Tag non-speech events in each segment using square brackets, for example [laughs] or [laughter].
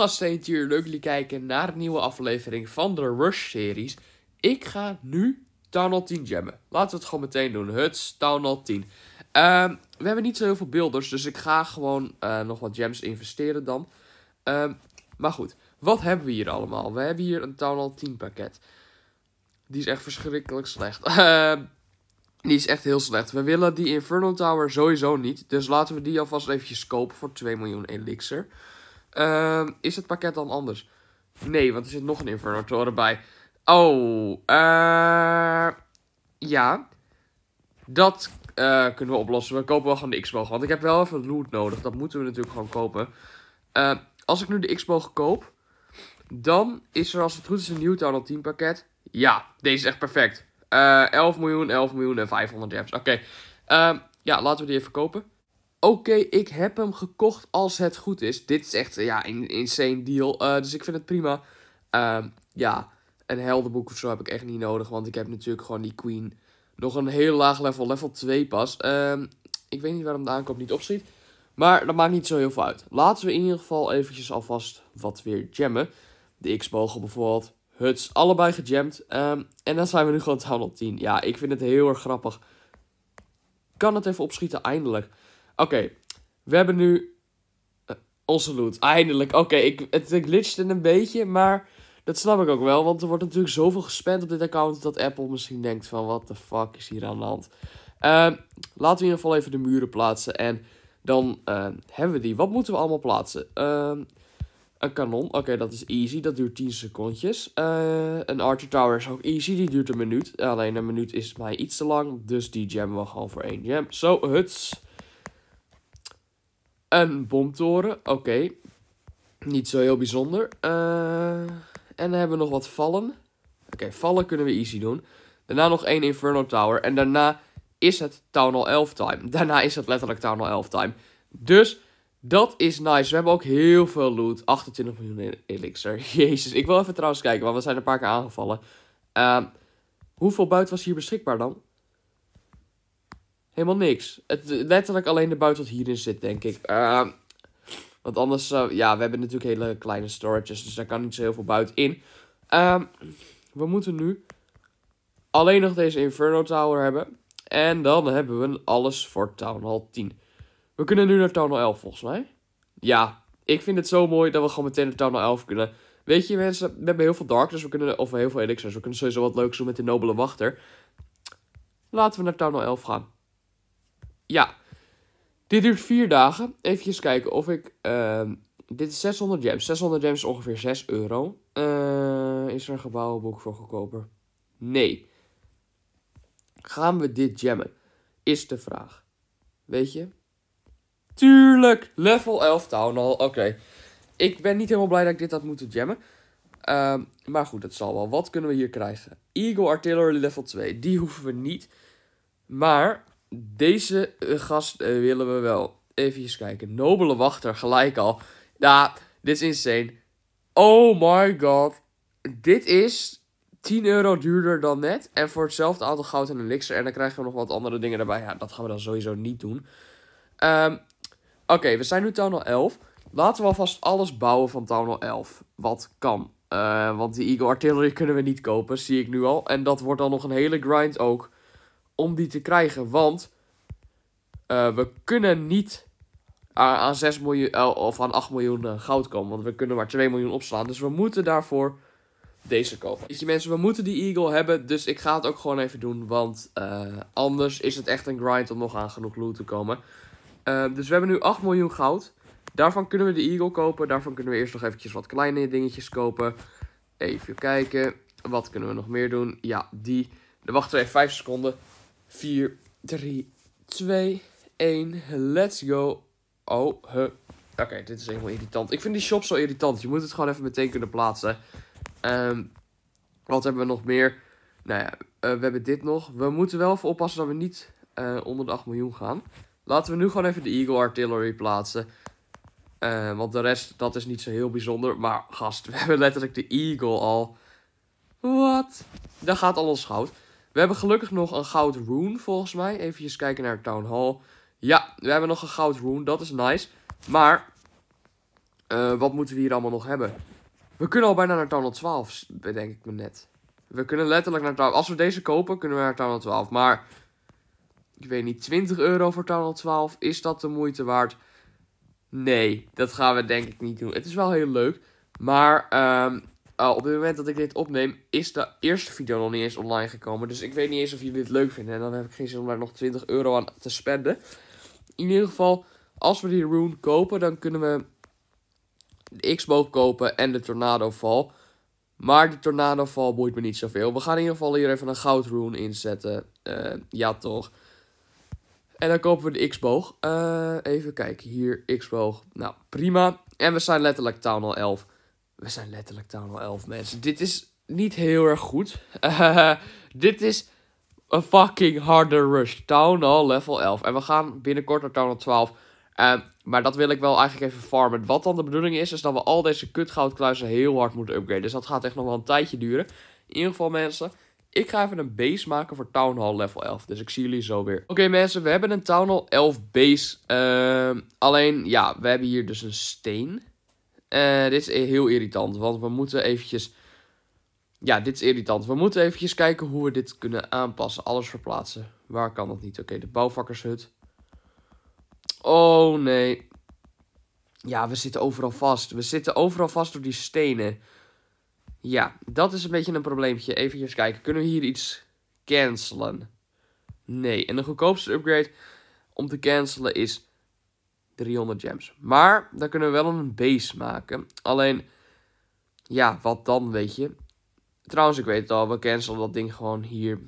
Gasten, hier leuk jullie kijken naar een nieuwe aflevering van de Rush-series. Ik ga nu Town Hall 10 jammen. Laten we het gewoon meteen doen. Huts, Town Hall 10. Ehm, we hebben niet zo heel veel beelders, dus ik ga gewoon eh, nog wat gems investeren dan. Ehm, maar goed, wat hebben we hier allemaal? We hebben hier een Town Hall 10 pakket. Die is echt verschrikkelijk slecht. [laughs] Ehm, die is echt heel slecht. We willen die Inferno Tower sowieso niet. Dus laten we die alvast eventjes kopen voor 2 miljoen elixir. Ehm, is het pakket dan anders? Nee, want er zit nog een Inferno Tower bij. Oh, eh... ja. Dat eh, kunnen we oplossen. We kopen wel gewoon de X-boog. Want ik heb wel even loot nodig. Dat moeten we natuurlijk gewoon kopen. Eh, als ik nu de X-boog koop... Dan is er als het goed is een nieuw Hall 10 pakket. Ja, deze is echt perfect. Eh 11 miljoen, 11 miljoen en 500 gems. Oké. Ehm, ja, laten we die even kopen. Oké, ik heb hem gekocht als het goed is. Dit is echt ja, een insane deal. Eh, dus ik vind het prima. Ehm, ja, een heldenboek of zo heb ik echt niet nodig. Want ik heb natuurlijk gewoon die Queen. Nog een heel laag level, level 2 pas. Ehm, ik weet niet waarom de aankoop niet opschiet. Maar dat maakt niet zo heel veel uit. Laten we in ieder geval eventjes alvast wat weer jammen. De X-bogen bijvoorbeeld. Huts, allebei gejamd. Ehm, en dan zijn we nu gewoon Town Hall 10. Ja, ik vind het heel erg grappig. Kan het even opschieten, eindelijk. Oké, we hebben nu eh, onze loot. Eindelijk. Oké, ik het glitchte een beetje, maar dat snap ik ook wel. Want er wordt natuurlijk zoveel gespend op dit account dat Apple misschien denkt van... What the fuck is hier aan de hand? Ehm, laten we in ieder geval even de muren plaatsen. En dan eh, hebben we die. Wat moeten we allemaal plaatsen? Ehm, een kanon. Oké, dat is easy. Dat duurt 10 secondjes. Eh, een Archer Tower is ook easy. Die duurt een minuut. Alleen een minuut is mij iets te lang. Dus die jammen we gewoon voor één jam. Zo, huts. Een bomtoren. Oké. Niet zo heel bijzonder. Eh, en dan hebben we nog wat vallen. Oké, vallen kunnen we easy doen. Daarna nog één Inferno Tower. En daarna is het Town Hall 11 time. [laughs] Daarna is het letterlijk Town Hall 11 time. Dus dat is nice. We hebben ook heel veel loot. 28 miljoen elixir. [laughs] Jezus. Ik wil even trouwens kijken, want we zijn een paar keer aangevallen. Ehm, hoeveel buit was hier beschikbaar dan? Helemaal niks. Het, letterlijk alleen de buit wat hierin zit, denk ik. Ehm, want anders, eh, ja, we hebben natuurlijk hele kleine storages. Dus daar kan niet zo heel veel buit in. Ehm, we moeten nu alleen nog deze Inferno Tower hebben. En dan hebben we alles voor Town Hall 10. We kunnen nu naar Town Hall 11 volgens mij. Ja, ik vind het zo mooi dat we gewoon meteen naar Town Hall 11 kunnen. Weet je mensen, we hebben heel veel dark, dus we kunnen, of heel veel elixirs. We kunnen sowieso wat leuks doen met de nobele wachter. Laten we naar Town Hall 11 gaan. Ja, dit duurt vier dagen. Even kijken of ik... ehm, dit is 600 gems. 600 gems is ongeveer 6 euro. Eh, is er een gebouwenboek voor goedkoper? Nee. Gaan we dit jammen? Is de vraag. Weet je? Tuurlijk! Level 11 Town Hall. Oké. Ik ben niet helemaal blij dat ik dit had moeten jammen. Ehm, maar goed, het zal wel. Wat kunnen we hier krijgen? Eagle Artillery level 2. Die hoeven we niet. Maar deze eh, gast eh, willen we wel. Even kijken. Nobele wachter, gelijk al. Ja, dit is insane. Oh my god. Dit is 10 euro duurder dan net. En voor hetzelfde aantal goud en elixir. En dan krijgen we nog wat andere dingen erbij. Ja, dat gaan we dan sowieso niet doen. Ehm, Oké, we zijn nu Town Hall 11. Laten we alvast alles bouwen van Town Hall 11. Wat kan. Eh, want die Eagle Artillery kunnen we niet kopen, zie ik nu al. En dat wordt dan nog een hele grind ook om die te krijgen. Want eh, we kunnen niet aan, aan 6 miljoen of aan 8 miljoen eh, goud komen. Want we kunnen maar 2 miljoen opslaan. Dus we moeten daarvoor deze kopen. Je mensen, we moeten die Eagle hebben. Dus ik ga het ook gewoon even doen. Want eh, anders is het echt een grind om nog aan genoeg loot te komen. Dus we hebben nu 8 miljoen goud. Daarvan kunnen we de Eagle kopen. Daarvan kunnen we eerst nog eventjes wat kleine dingetjes kopen. Even kijken. Wat kunnen we nog meer doen? Ja, die. De wacht even 5 seconden. 4, 3, 2, 1. Let's go. Oh, huh. Oké, dit is helemaal irritant. Ik vind die shop zo irritant. Je moet het gewoon even meteen kunnen plaatsen. Ehm, wat hebben we nog meer? Nou ja, eh, we hebben dit nog. We moeten wel even oppassen dat we niet eh, onder de 8 miljoen gaan. Laten we nu gewoon even de Eagle Artillery plaatsen. Eh, want de rest, dat is niet zo heel bijzonder. Maar gast, [laughs] we hebben letterlijk de Eagle al. Wat? Daar gaat al ons goud. We hebben gelukkig nog een goud rune volgens mij. Even kijken naar Town Hall. Ja, we hebben nog een goud rune. Dat is nice. Maar Eh, wat moeten we hier allemaal nog hebben? We kunnen al bijna naar Town Hall 12, bedenk ik me net. We kunnen letterlijk naar Town Als we deze kopen, kunnen we naar Town Hall 12. Maar, ik weet niet, 20 euro voor Town Hall 12, is dat de moeite waard? Nee, dat gaan we denk ik niet doen. Het is wel heel leuk, maar ehm, uh, op het moment dat ik dit opneem, is de eerste video nog niet eens online gekomen. Dus ik weet niet eens of jullie dit leuk vinden. En dan heb ik geen zin om daar nog 20 euro aan te spenden. In ieder geval, als we die rune kopen, dan kunnen we de X-boog kopen en de Tornado Val. Maar de Tornado Val boeit me niet zoveel. We gaan in ieder geval hier even een goud rune inzetten. Uh, ja, toch. En dan kopen we de X-boog. Uh, even kijken, hier X-boog. Nou, prima. En we zijn letterlijk Town Hall 11. We zijn letterlijk Town Hall 11 mensen. Dit is niet heel erg goed. [laughs] Dit is een fucking harde rush. Town Hall level 11. En we gaan binnenkort naar Town Hall 12. Uh, maar dat wil ik wel eigenlijk even farmen. Wat dan de bedoeling is, is dat we al deze kutgoudkluizen heel hard moeten upgraden. Dus dat gaat echt nog wel een tijdje duren. In ieder geval mensen, ik ga even een base maken voor Town Hall level 11. Dus ik zie jullie zo weer. Oké mensen, we hebben een Town Hall 11 base. Uh, alleen, ja, we hebben hier dus een steen. Uh, dit is heel irritant, want we moeten eventjes... Ja, dit is irritant. We moeten eventjes kijken hoe we dit kunnen aanpassen. Alles verplaatsen. Waar kan dat niet? Oké, de bouwvakkershut. Oh, nee. Ja, we zitten overal vast. We zitten overal vast door die stenen. Ja, dat is een beetje een probleempje. Even kijken. Kunnen we hier iets cancelen? Nee. En de goedkoopste upgrade om te cancelen is 300 gems. Maar daar kunnen we wel een base maken. Alleen, ja, wat dan, weet je. Trouwens, ik weet het al, we cancelen dat ding gewoon hier.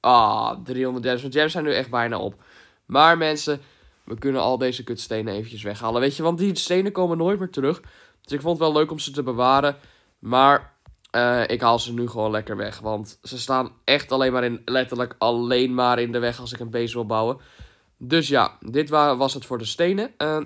Ah, 300 gems. De gems zijn nu echt bijna op. Maar mensen, we kunnen al deze kutstenen eventjes weghalen. Weet je, want die stenen komen nooit meer terug. Dus ik vond het wel leuk om ze te bewaren. Maar uh, ik haal ze nu gewoon lekker weg. Want ze staan echt alleen maar in, letterlijk alleen maar in de weg als ik een base wil bouwen. Dus ja, dit was het voor de stenen. Uh,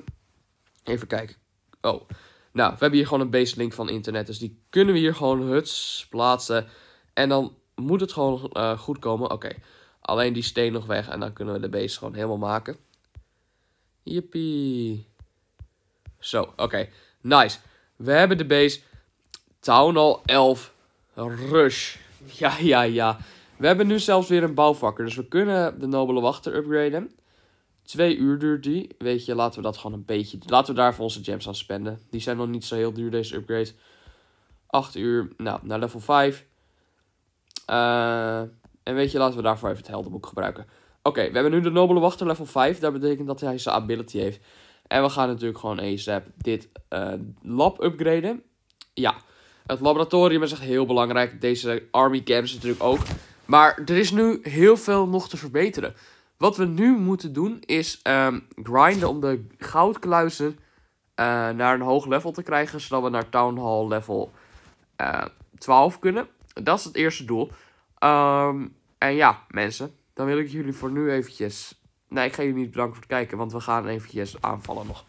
even kijken. Oh, nou, we hebben hier gewoon een base link van internet. Dus die kunnen we hier gewoon huts plaatsen. En dan moet het gewoon uh, goed komen. Oké, alleen die steen nog weg. En dan kunnen we de base gewoon helemaal maken. Jippie. Zo, oké. Nice. We hebben de base. Town Hall 11. Rush. [laughs] Ja, ja, ja. We hebben nu zelfs weer een bouwvakker. Dus we kunnen de nobele wachter upgraden. Twee uur duurt die. Weet je, laten we dat gewoon een beetje... Laten we daarvoor onze gems aan spenden. Die zijn nog niet zo heel duur, deze upgrade. 8 uur. Nou, naar level 5. Uh, eh, en weet je, laten we daarvoor even het heldenboek gebruiken. Oké, we hebben nu de nobele wachter level 5. Dat betekent dat hij zijn ability heeft. En we gaan natuurlijk gewoon ASAP dit uh, lab upgraden. Ja, het laboratorium is echt heel belangrijk. Deze army camps natuurlijk ook. Maar er is nu heel veel nog te verbeteren. Wat we nu moeten doen is um, grinden om de goudkluizen uh, naar een hoog level te krijgen. Zodat we naar Town Hall level uh, eh, 12 kunnen. Dat is het eerste doel. Um, en ja, mensen. Dan wil ik jullie voor nu eventjes... Nee, ik ga jullie niet bedanken voor het kijken. Want we gaan eventjes aanvallen nog.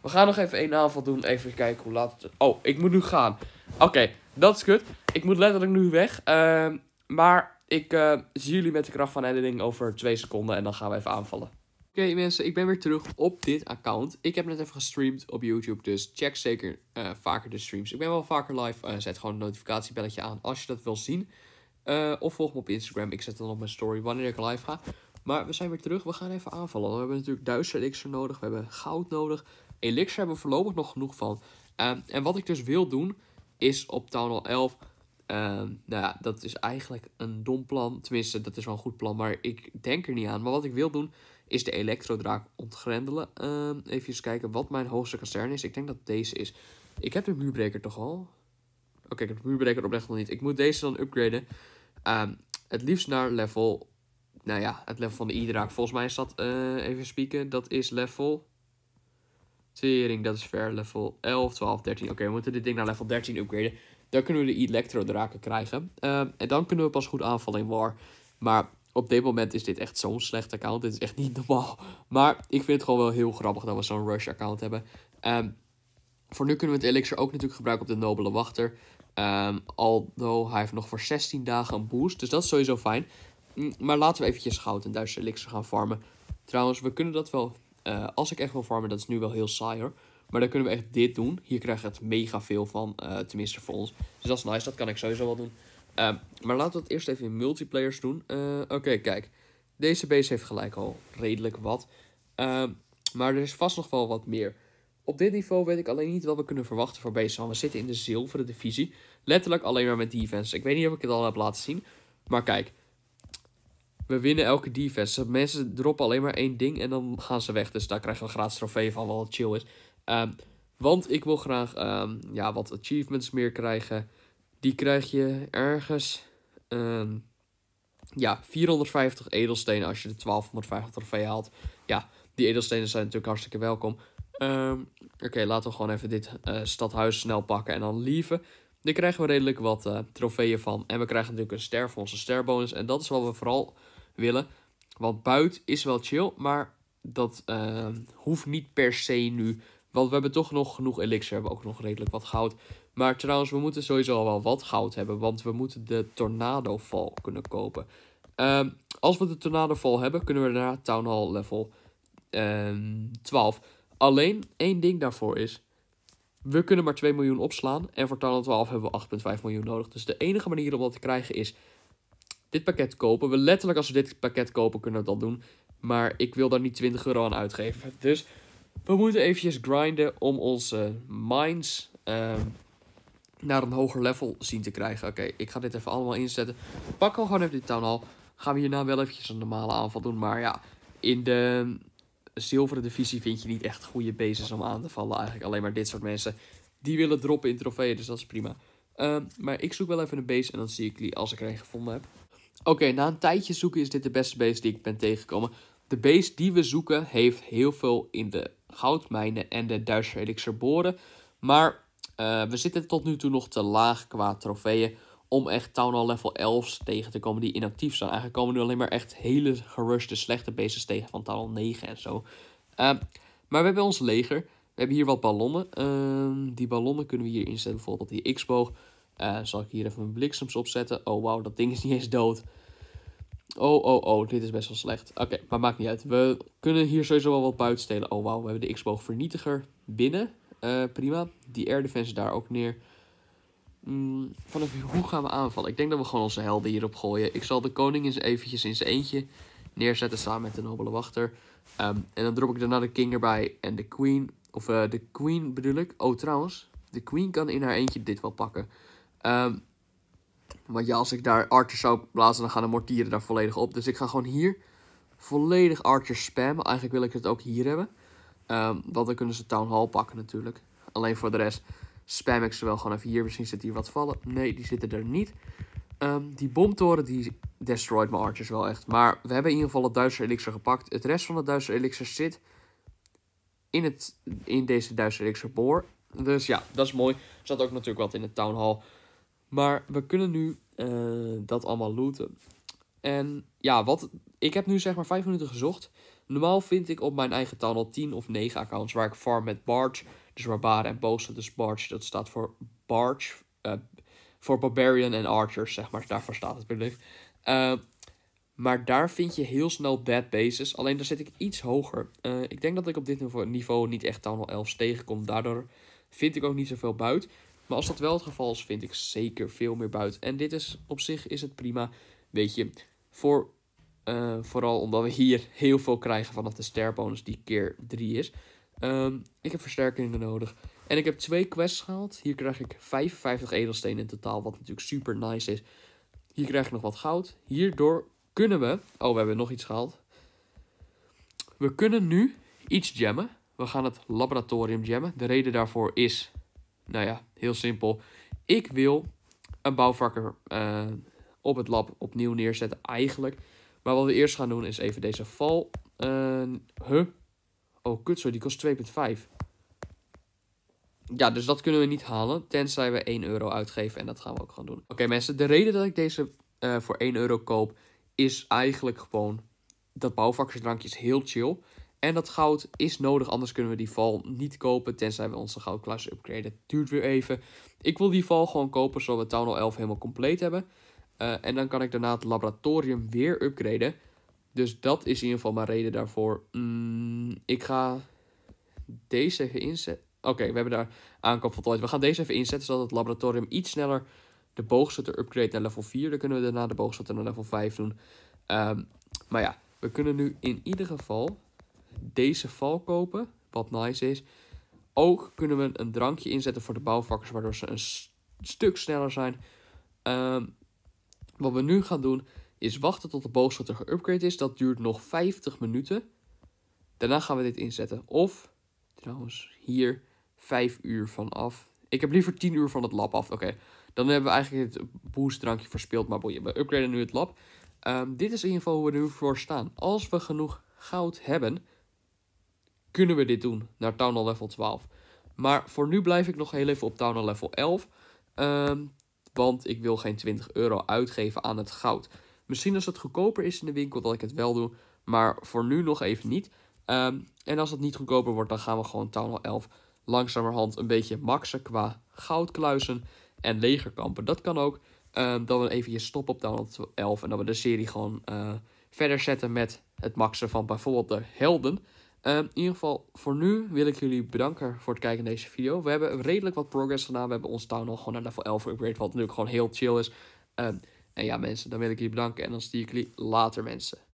We gaan nog even één aanval doen. Even kijken hoe laat het... Oh, ik moet nu gaan. Oké, dat is kut. Ik moet letterlijk nu weg. Uh, maar ik uh, zie jullie met de kracht van editing over twee seconden en dan gaan we even aanvallen. Oké mensen, ik ben weer terug op dit account. Ik heb net even gestreamd op YouTube, dus check zeker uh, vaker de streams. Ik ben wel vaker live, uh, zet gewoon een notificatiebelletje aan als je dat wil zien. of volg me op Instagram, ik zet dan op mijn story wanneer ik live ga. Maar we zijn weer terug, we gaan even aanvallen. We hebben natuurlijk duister elixir nodig, we hebben goud nodig. Elixir hebben we voorlopig nog genoeg van. en wat ik dus wil doen, is op Town Hall 11 Ehm, nou ja, dat is eigenlijk een dom plan. Tenminste, dat is wel een goed plan, maar ik denk er niet aan. Maar wat ik wil doen, is de elektrodraak ontgrendelen. Uh, even kijken wat mijn hoogste kazerne is. Ik denk dat deze is. Ik heb de muurbreker toch al? Oké, ik heb de muurbreker oprecht nog niet. Ik moet deze dan upgraden. Ehm, het liefst naar level... Nou ja, het level van de i-draak. Volgens mij is dat, uh, even spieken, dat is level... Tering, dat is ver. Level 11, 12, 13. Oké, we moeten dit ding naar level 13 upgraden. Dan kunnen we de Electro-draken krijgen. Uh, en dan kunnen we pas goed aanvallen in War. Maar op dit moment is dit echt zo'n slecht account. Dit is echt niet normaal. Maar ik vind het gewoon wel heel grappig dat we zo'n Rush-account hebben. Um, voor nu kunnen we het Elixir ook natuurlijk gebruiken op de Nobele Wachter. Um, hij heeft nog voor 16 dagen een boost. Dus dat is sowieso fijn. Mm, maar laten we eventjes goud en duister elixir gaan farmen. Trouwens, we kunnen dat wel... Uh, als ik echt wil farmen, dat is nu wel heel saai. Maar dan kunnen we echt dit doen. Hier krijg je het mega veel van, uh, tenminste voor ons. Dus dat is nice, dat kan ik sowieso wel doen. Uh, maar laten we het eerst even in multiplayers doen. Uh, Oké, kijk. Deze base heeft gelijk al redelijk wat. Ehm, maar er is vast nog wel wat meer. Op dit niveau weet ik alleen niet wat we kunnen verwachten voor base. Want we zitten in de zilveren divisie. Letterlijk alleen maar met defense. Ik weet niet of ik het al heb laten zien. Maar kijk. We winnen elke defense. Mensen droppen alleen maar één ding en dan gaan ze weg. Dus daar krijgen we een gratis trofee van, wat chill is. Um, want ik wil graag um, ja, wat achievements meer krijgen. Die krijg je ergens. Um, ja, 450 edelstenen als je de 1250 trofee haalt. Ja, die edelstenen zijn natuurlijk hartstikke welkom. Oké, laten we gewoon even dit uh, stadhuis snel pakken en dan lieven. Daar krijgen we redelijk wat uh, trofeeën van. En we krijgen natuurlijk een ster voor onze sterbonus. En dat is wat we vooral willen. Want buit is wel chill, maar dat hoeft niet per se nu. Want we hebben toch nog genoeg elixir, we hebben ook nog redelijk wat goud. Maar trouwens, we moeten sowieso al wel wat goud hebben, want we moeten de Tornado Fall kunnen kopen. Uh, als we de Tornado Fall hebben, kunnen we daarna Town Hall level uh, ehm, 12. Alleen één ding daarvoor is, we kunnen maar 2 miljoen opslaan. En voor Town Hall 12 hebben we 8,5 miljoen nodig. Dus de enige manier om dat te krijgen is dit pakket kopen. We letterlijk als we dit pakket kopen kunnen we dat doen. Maar ik wil daar niet 20 euro aan uitgeven. Dus we moeten eventjes grinden om onze mines uh, naar een hoger level zien te krijgen. Oké, ik ga dit even allemaal inzetten. Pak al gewoon even dit town hall. Gaan we hierna wel eventjes een normale aanval doen. Maar ja, in de zilveren divisie vind je niet echt goede bases om aan te vallen. Eigenlijk alleen maar dit soort mensen. Die willen droppen in trofeeën, dus dat is prima. Uh, maar ik zoek wel even een base en dan zie ik jullie als ik er een gevonden heb. Oké, na een tijdje zoeken is dit de beste base die ik ben tegengekomen. De base die we zoeken heeft heel veel in de goudmijnen en de elixir boren. Maar uh, we zitten tot nu toe nog te laag qua trofeeën om echt Town Hall level 11 tegen te komen die inactief zijn. Eigenlijk komen nu alleen maar echt hele gerushte slechte bases tegen van Town Hall 9 en zo. Uh, maar we hebben ons leger. We hebben hier wat ballonnen. Uh, die ballonnen kunnen we hier inzetten. Bijvoorbeeld die X-boog. Uh, zal ik hier even mijn bliksems opzetten. Oh wauw, dat ding is niet eens dood. Oh, oh, oh, dit is best wel slecht. Oké, maar maakt niet uit. We kunnen hier sowieso wel wat buiten stelen. Oh wauw, we hebben de X-boog vernietiger binnen. Uh, prima. Die air defense daar ook neer. Mm, vanaf hoe gaan we aanvallen? Ik denk dat we gewoon onze helden hierop gooien. Ik zal de koning eens eventjes in zijn eentje neerzetten samen met de nobele wachter. Um, en dan drop ik daarna de king erbij en de queen. Of uh, de queen bedoel ik. Oh trouwens, de queen kan in haar eentje dit wel pakken. Um, want ja, als ik daar archers zou blazen, dan gaan de mortieren daar volledig op. Dus ik ga gewoon hier volledig archers spammen. Eigenlijk wil ik het ook hier hebben. Um, want dan kunnen ze town hall pakken natuurlijk. Alleen voor de rest spam ik ze wel gewoon even hier. Misschien zit hier wat vallen. Nee, die zitten er niet. Um, die bomtoren die destroyed mijn archers wel echt. Maar we hebben in ieder geval het Duitse elixir gepakt. Het rest van het Duitse elixir zit in, het, in deze Duitse elixir boor. Dus ja, dat is mooi. Er zat ook natuurlijk wat in de town hall. Maar we kunnen nu uh, dat allemaal looten. En ja, wat, ik heb nu zeg maar 5 minuten gezocht. Normaal vind ik op mijn eigen taal al 10 of 9 accounts waar ik farm met Barge. Dus barbaren en boos. Dus Barge, dat staat voor Barge. Uh, voor Barbarian en Archers, zeg maar. Daarvoor staat het belief. Uh, maar daar vind je heel snel dead bases. Alleen daar zit ik iets hoger. Ik denk dat ik op dit niveau niet echt Town 11 tegenkom. Daardoor vind ik ook niet zoveel buiten. Maar als dat wel het geval is, vind ik zeker veel meer buiten. En dit is op zich is het prima. Weet je, voor, uh, vooral omdat we hier heel veel krijgen vanaf de sterbonus die keer 3 is. Um, ik heb versterkingen nodig. En ik heb twee quests gehaald. Hier krijg ik 55 edelstenen in totaal, wat natuurlijk super nice is. Hier krijg ik nog wat goud. Hierdoor kunnen we... Oh, we hebben nog iets gehaald. We kunnen nu iets jammen. We gaan het laboratorium jammen. De reden daarvoor is nou ja, heel simpel. Ik wil een bouwvakker uh, op het lab opnieuw neerzetten eigenlijk. Maar wat we eerst gaan doen is even deze val. Huh? Oh, kut zo, die kost 2,5. Ja, dus dat kunnen we niet halen. Tenzij we 1 euro uitgeven. En dat gaan we ook gaan doen. Oké mensen, de reden dat ik deze uh, voor 1 euro koop... is eigenlijk gewoon... dat bouwvakkersdrankje is heel chill. En dat goud is nodig, anders kunnen we die val niet kopen. Tenzij we onze goudklasse upgraden. duurt weer even. Ik wil die val gewoon kopen, zodat we Town Hall 11 helemaal compleet hebben. Uh, en dan kan ik daarna het laboratorium weer upgraden. Dus dat is in ieder geval mijn reden daarvoor. Mm, ik ga deze even inzetten. Oké, we hebben daar aankoop voltooid. We gaan deze even inzetten, zodat het laboratorium iets sneller de boogschutter upgrade naar level 4. Dan kunnen we daarna de boogschutter naar level 5 doen. Ehm, maar ja, we kunnen nu in ieder geval deze val kopen, wat nice is. Ook kunnen we een drankje inzetten voor de bouwvakkers, waardoor ze een stuk sneller zijn. Ehm, wat we nu gaan doen, is wachten tot de boogschutter geüpgrade is. Dat duurt nog 50 minuten. Daarna gaan we dit inzetten. Of, trouwens, hier 5 uur vanaf. Ik heb liever 10 uur van het lab af. Oké, dan hebben we eigenlijk het boostdrankje verspeeld. Maar boeien, we upgraden nu het lab. Ehm, dit is in ieder geval hoe we er nu voor staan. Als we genoeg goud hebben, kunnen we dit doen naar Town Hall level 12. Maar voor nu blijf ik nog heel even op Town Hall level 11. Ehm, want ik wil geen 20 euro uitgeven aan het goud. Misschien als het goedkoper is in de winkel dat ik het wel doe. Maar voor nu nog even niet. Ehm, en als het niet goedkoper wordt, dan gaan we gewoon Town Hall 11 langzamerhand een beetje maxen qua goudkluizen en legerkampen. Dat kan ook. Um, we even stoppen op Town Hall 11 en dat we de serie gewoon uh, verder zetten met het maxen van bijvoorbeeld de helden. Um, in ieder geval, voor nu wil ik jullie bedanken voor het kijken naar deze video. We hebben redelijk wat progress gedaan. We hebben ons Town Hall gewoon naar level 11 upgrade, wat nu gewoon heel chill is. Um, en ja mensen, dan wil ik jullie bedanken en dan zie ik jullie later mensen.